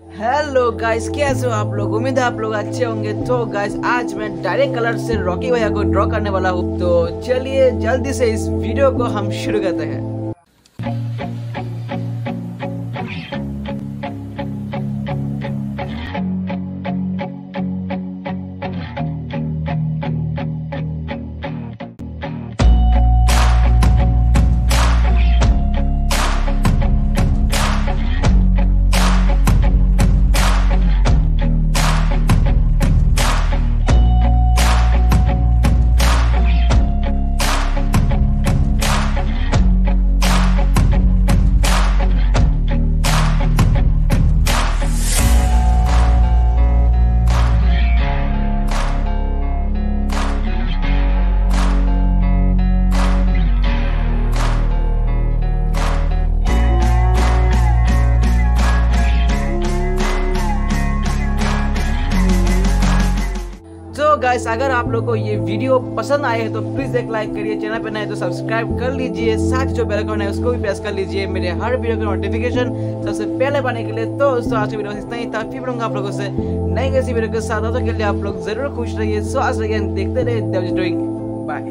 Hello guys कैसे हो आप लोग? उम्मीद है आप लोग अच्छे होंगे। तो गाइस आज मैं डायरेक्ट कलर से रॉकी भैया को ड्रॉ करने वाला हूँ। तो चलिए जल्दी से इस वीडियो को हम शुरू करते हैं। गाइस अगर आप लोग को ये वीडियो पसंद आए तो प्लीज़ एक लाइक करिए, चैनल पे नए तो सब्सक्राइब कर लीजिए, साथ जो बेल आइकन है, उसको भी प्रेस कर लीजिए, मेरे हर वीडियो का नोटिफिकेशन सबसे पहले पाने के लिए। तो दोस्तों, आज की वीडियो इतना ही था, फिर मिलूँगा आप लोगों से नई कैसी वीडियो के साथ। तो के लिए आप लोग ज़रूर खुश रहिए स्वास्थ्य रहिए देखते रहिए बाय